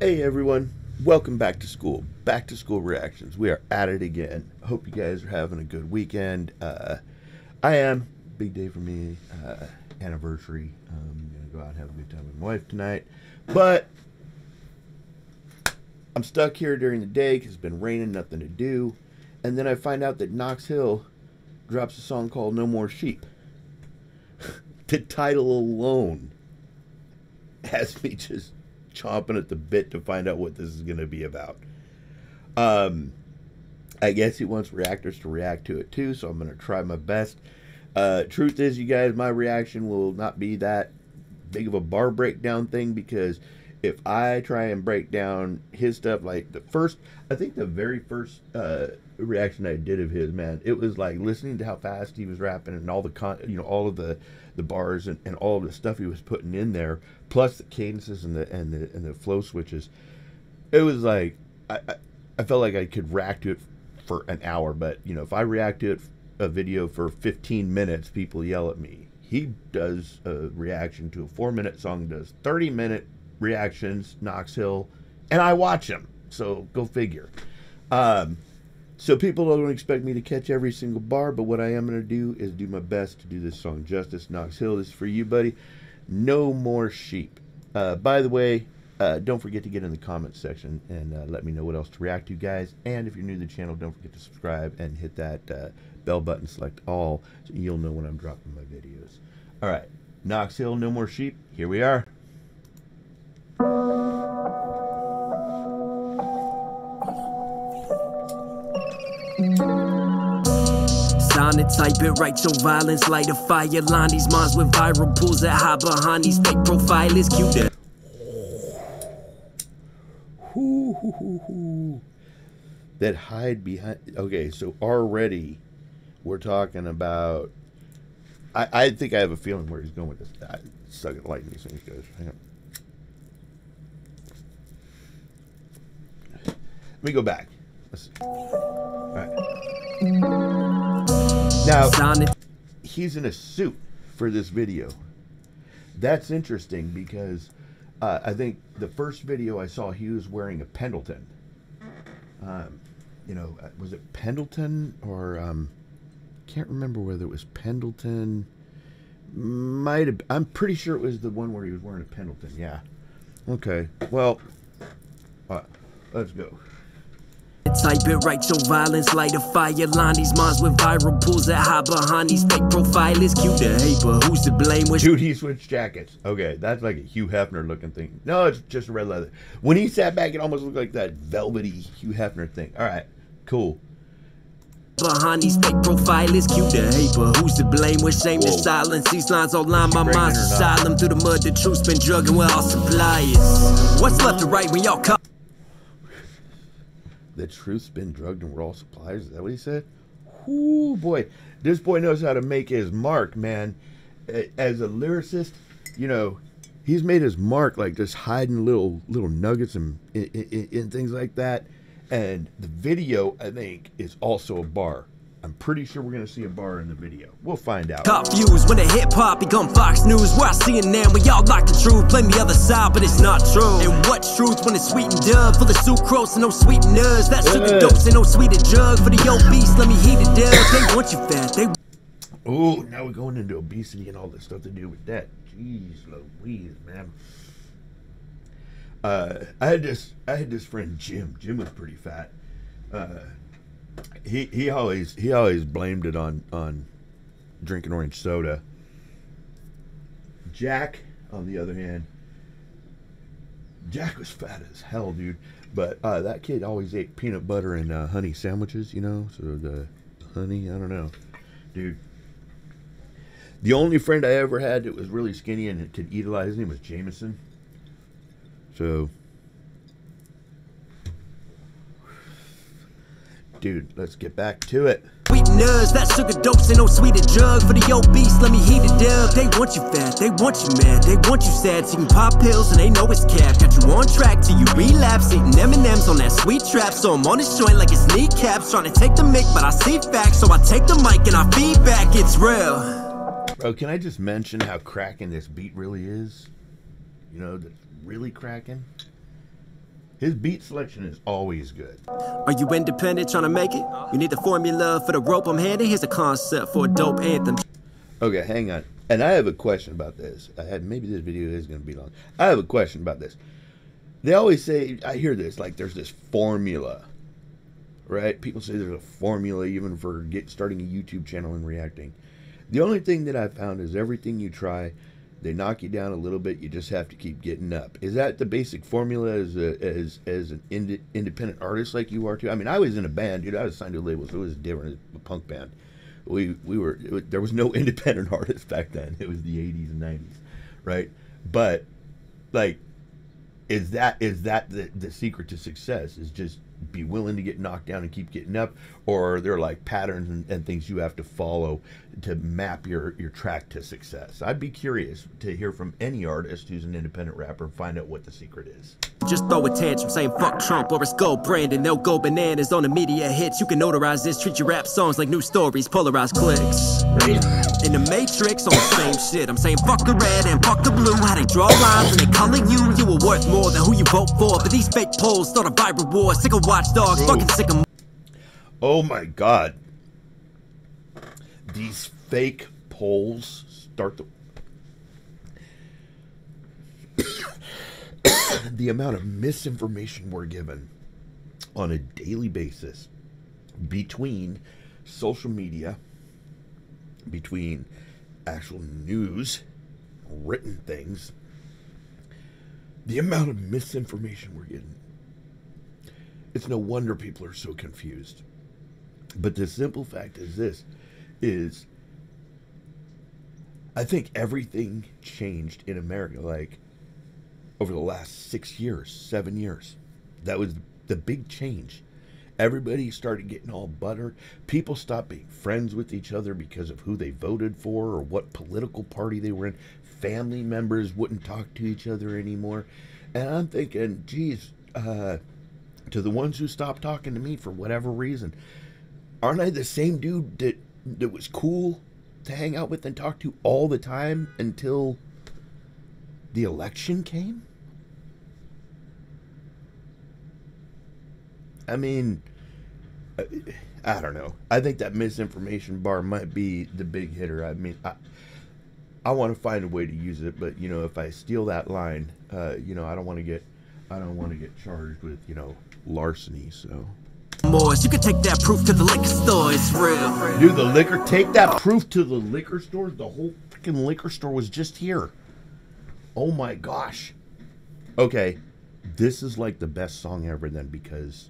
Hey everyone, welcome back to school. Back to school reactions. We are at it again. Hope you guys are having a good weekend. Uh, I am. Big day for me. Uh, anniversary. Um, I'm gonna go out and have a good time with my wife tonight. But I'm stuck here during the day because it's been raining, nothing to do. And then I find out that Knox Hill drops a song called No More Sheep. the title alone has me just chomping at the bit to find out what this is going to be about. Um, I guess he wants reactors to react to it too, so I'm going to try my best. Uh, truth is, you guys, my reaction will not be that big of a bar breakdown thing because if I try and break down his stuff, like the first, I think the very first uh, reaction I did of his, man, it was like listening to how fast he was rapping and all the con, you know, all of the the bars and, and all of the stuff he was putting in there, plus the cadences and the and the and the flow switches. It was like I, I, felt like I could react to it for an hour, but you know, if I react to it a video for 15 minutes, people yell at me. He does a reaction to a four minute song, does 30 minute reactions, Knox Hill, and I watch him. So go figure. Um, so people don't expect me to catch every single bar, but what I am going to do is do my best to do this song justice. Knox Hill, this is for you, buddy. No more sheep. Uh, by the way, uh, don't forget to get in the comments section and uh, let me know what else to react to, guys. And if you're new to the channel, don't forget to subscribe and hit that uh, bell button, select all, so you'll know when I'm dropping my videos. All right, Knox Hill, no more sheep. Here we are. Type it, write your violence, light a fire, line these minds with viral pools that hide behind these fake profiles. Cute. That hide behind. Okay, so already we're talking about. I, I think I have a feeling where he's going with this. I suck at lighting these things, guys. Hang on. Let me go back. Let's see. All right. Now, he's in a suit for this video. That's interesting because uh, I think the first video I saw, he was wearing a Pendleton. Um, you know, uh, was it Pendleton or um, can't remember whether it was Pendleton. Might have. I'm pretty sure it was the one where he was wearing a Pendleton. Yeah. Okay. Well, uh, let's go. Type it, write your violence, light a fire, line these minds with viral pools that hide behind these fake profiles. Cute to hate, but who's to blame? When Dude, he switched jackets. Okay, that's like a Hugh Hefner looking thing. No, it's just red leather. When he sat back, it almost looked like that velvety Hugh Hefner thing. All right, cool. behind these fake profiles. Cute to hate, but who's to blame? When shame Whoa. and silence, these lines all line my mind's asylum through the mud. The truth's been drugging with all suppliers. What's left to right when y'all come? The truth's been drugged and we're all suppliers. Is that what he said? Ooh, boy. This boy knows how to make his mark, man. As a lyricist, you know, he's made his mark like just hiding little little nuggets and, and, and things like that. And the video, I think, is also a bar. I'm pretty sure we're going to see a bar in the video. We'll find out. Top views when the hip hop become Fox News. Where I see it now, when y'all like the truth. Blame the other side, but it's not true. And what's truth when it's sweet and dub? Full of sucrose and no sweeteners. That sugar Yeah. dose and no sweeter drug. For the obese, let me heat it up. They want you fat. They Oh, now we're going into obesity and all this stuff to do with that. Jeez Louise, man. Uh, I had this I had this friend Jim. Jim was pretty fat. Uh, he he always he always blamed it on on drinking orange soda. Jack, on the other hand, Jack was fat as hell, dude. But uh, that kid always ate peanut butter and uh, honey sandwiches, you know. So the honey, I don't know, dude. The only friend I ever had that was really skinny and could eat a lot, his name was Jameson. So, dude, let's get back to it. sweeteners. That sugar dose and no sweeter drug. For the obese, let me heat it up. They want you fat, they want you mad, they want you sad. So you can pop pills and they know it's cap. Got you on track till you relapse. Eating M&M's on that sweet trap. So I'm on this joint like it's kneecaps. Trying to take the mic, but I see facts. So I take the mic and I feedback. It's real. Bro, can I just mention how cracking this beat really is? You know, really cracking. His beat selection is always good. Are you independent trying to make it? You need the formula for the rope I'm handing. Here's a concept for a dope anthem. Okay, hang on. And I have a question about this. I had maybe this video is going to be long. I have a question about this. They always say I hear this like there's this formula, right? People say there's a formula even for get starting a YouTube channel and reacting. The only thing that I found is everything you try, they knock you down a little bit. You just have to keep getting up. Is that the basic formula as a, as as an ind- independent artist like you are too? I mean, I was in a band, dude. I was signed to a label, so it was different. A punk band. We we were there was no independent artists back then. It was the 80s and 90s, right? But like, is that is that the the secret to success? Is just be willing to get knocked down and keep getting up, or there are like patterns and, and, things you have to follow to map your your track to success? I'd be curious to hear from any artist who's an independent rapper and find out what the secret is. Just throw a tantrum saying fuck Trump or it's go Brandon. They'll go bananas on the media hits. You can notarize this, treat your rap songs like new stories, polarize clicks. In the Matrix, on the same shit. I'm saying fuck the red and fuck the blue. How they draw lines and they color you. You were worth more than who you vote for. But these fake polls start a viral war. Sick of watchdogs, fucking sick of. Oh my god. These fake polls start the. the amount of misinformation we're given on a daily basis between social media, between actual news, written things, the amount of misinformation we're getting. It's no wonder people are so confused. But the simple fact is this is I think everything changed in America like over the last 6 years, 7 years. That was the big change. Everybody started getting all buttered. People stopped being friends with each other because of who they voted for or what political party they were in. Family members wouldn't talk to each other anymore. And I'm thinking, geez, uh, to the ones who stopped talking to me for whatever reason, aren't I the same dude that that was cool to hang out with and talk to all the time until the election came? I mean, I don't know. I think that misinformation bar might be the big hitter. I mean, I, I want to find a way to use it, but you know, if I steal that line, uh, you know, I don't want to get, I don't want to get charged with, you know, larceny. So. Moors, you can take that proof to the liquor store. It's real. Dude, the liquor, take that proof to the liquor store. The whole freaking liquor store was just here. Oh my gosh. Okay, this is like the best song ever then because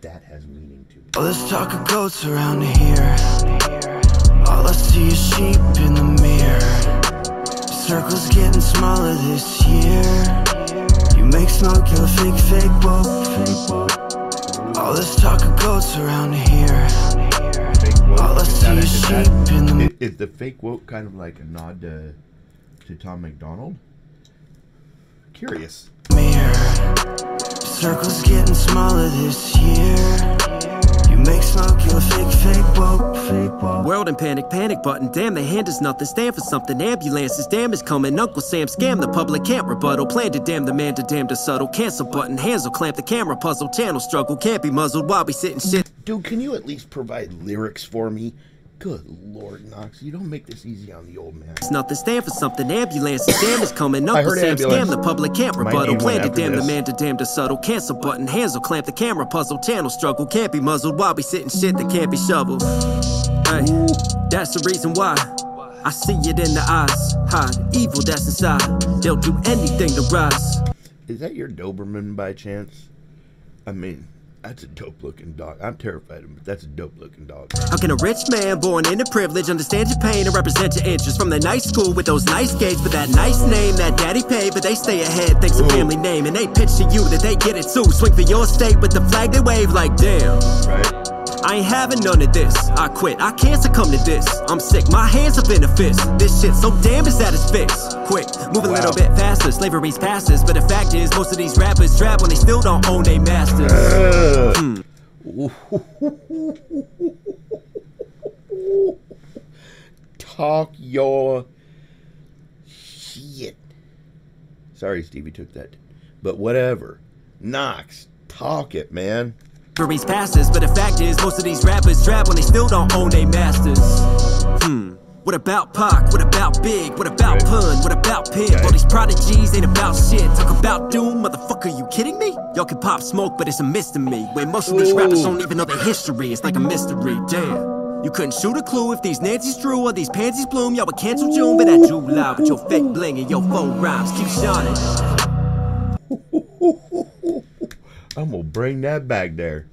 that has meaning to me. All this talk of goats around here. All I see is sheep in the mirror. Circles getting smaller this year. You make smoke, you're a fake, fake woke. All this talk of goats around here. Is the the fake woke kind of like a nod to, to Tom MacDonald? Curious. Mirror. Circles getting smaller this year. You make smoke, you're a fake, fake woke, fake woke. World in panic, panic button. Damn, the hand is nothing. Stand for something. Ambulances, damn is coming. Uncle Sam scam the public, can't rebuttal. Plan to damn the man to damn the subtle. Cancel button, hands will clamp the camera puzzle. Channel struggle, can't be muzzled while we sitting shit. Dude, can you at least provide lyrics for me? Good Lord, Knox, you don't make this easy on the old man. It's nothing. Stand for something. Ambulances, damn is coming. I Uncle heard Sam ambulance. scam the public, can't rebuttal. Plan to damn the man to damn the subtle. Cancel button, hands will clamp the camera puzzle. Channel struggle, can't be muzzled while we sitting shit that can't be shoveled. Hey, that's the reason why. I see it in the eyes. Hide evil that's inside. They'll do anything to rise. Is that your Doberman by chance? I mean, that's a dope looking dog. I'm terrified of him, but that's a dope looking dog. How can a rich man born into privilege understand your pain and represent your interests from the nice school with those nice gates with that nice name that daddy paid, but they stay ahead thanks to family name and they pitch to you that they get it too. Swing for your state with the flag they wave like damn. Right? I ain't having none of this. I quit. I can't succumb to this. I'm sick. My hands up in a fist. This shit so damn is that it's fixed. Quick, move a Wow. little bit faster. Slavery's past us, but the fact is, most of these rappers trap when they still don't own their masters. Talk your shit. Sorry, Stevie took that. But whatever. Knox, talk it, man. But the fact is, most of these rappers trap when they still don't own their masters. Hmm. What about Pac? What about Big? What about Okay. Pun? What about Pimp? Okay. All these prodigies ain't about shit. Talk about doom, motherfucker, you kidding me? Y'all can pop smoke, but it's a myth to me. Where most of these rappers don't even know their history. It's like a mystery, damn. You couldn't shoot a clue if these Nancy's true or these pansies bloom. Y'all would cancel June, but that Drew loud. But your fake bling and your faux rhymes keep shining. I'm gonna bring that back there.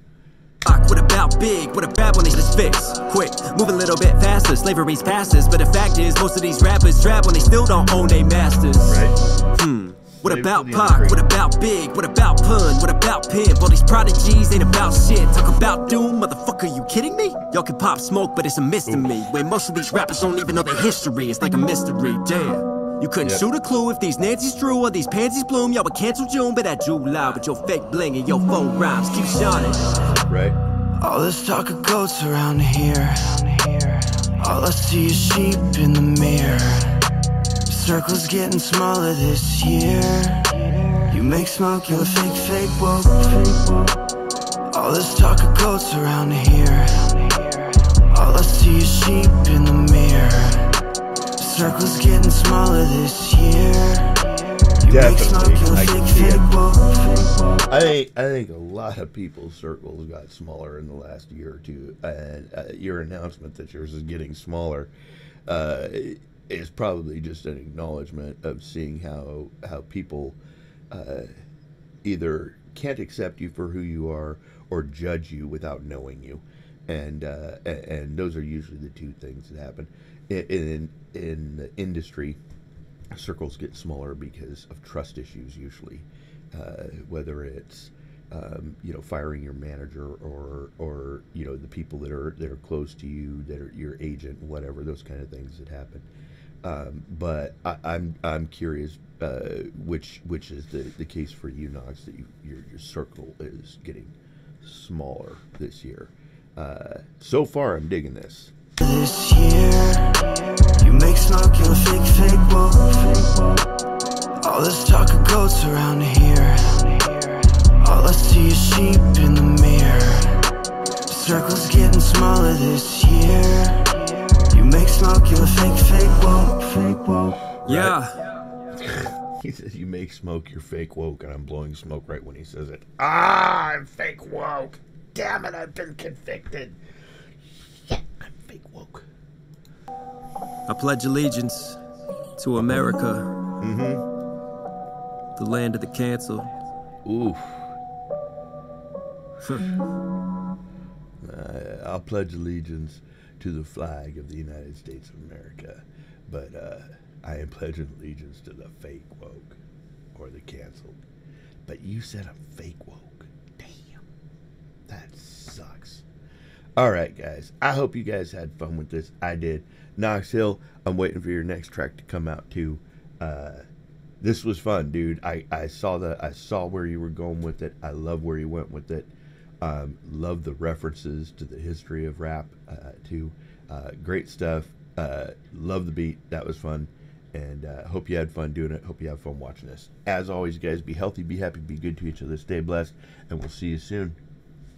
About big? What about when they just fix? Quick, move a little bit faster, slavery's past us. But the fact is, most of these rappers trap when they still don't own their masters. Right? Hmm. What about Pac? What about Big? What about Pun? What about Pimp? All these prodigies ain't about shit. Talk about doom, motherfucker, you kidding me? Y'all can pop smoke, but it's a myth to me. Where most of these rappers don't even know their history. It's like a mystery, damn. You couldn't Yep. shoot a clue if these Nancy's true or these pansies bloom. Y'all would cancel June, but that Drew loud. But your fake bling and your faux rhymes keep shining. Right? All this talk of goats around here. All I see is sheep in the mirror. Circles getting smaller this year. You make smoke, you're a fake, fake woke. All this talk of goats around here. All I see is sheep in the mirror. Circles getting smaller this year. You make smoke, Definitely, you're a I can see it. fake woke. Fake woke. I think I think a lot of people's circles got smaller in the last year or two, and uh, your announcement that yours is getting smaller uh, is probably just an acknowledgement of seeing how how people uh, either can't accept you for who you are or judge you without knowing you, and uh, and those are usually the two things that happen in in, in the industry circles get smaller because of trust issues usually uh, whether it's um, you know firing your manager or or you know the people that are that are close to you that are your agent whatever those kind of things that happen um, but I, I'm I'm curious uh, which which is the, the case for you Knox that you, your your circle is getting smaller this year uh, so far I'm digging this this year. You make smoke, you're fake, fake woke. All this talk of goats around here. All I see is sheep in the mirror. Circles getting smaller this year. You make smoke, you're a fake, fake woke. Fake woke. Yeah. He says you make smoke, you're fake woke, and I'm blowing smoke right when he says it. Ah, I'm fake woke. Damn it, I've been convicted. Shit, I'm fake woke. I pledge allegiance to America, the land of the cancel. Oof. uh, I'll pledge allegiance to the flag of the United States of America, but uh, I am pledging allegiance to the fake woke or the canceled. But you said I'm fake woke. Damn. That sucks. All right, guys. I hope you guys had fun with this. I did. Knox Hill, I'm waiting for your next track to come out too. Uh, this was fun, dude. I, I saw the I saw where you were going with it. I love where you went with it. Um, love the references to the history of rap uh, too. Uh, great stuff. Uh, love the beat. That was fun. And uh, hope you had fun doing it. Hope you have fun watching this. As always, guys, be healthy, be happy, be good to each other, stay blessed, and we'll see you soon.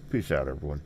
Peace out, everyone.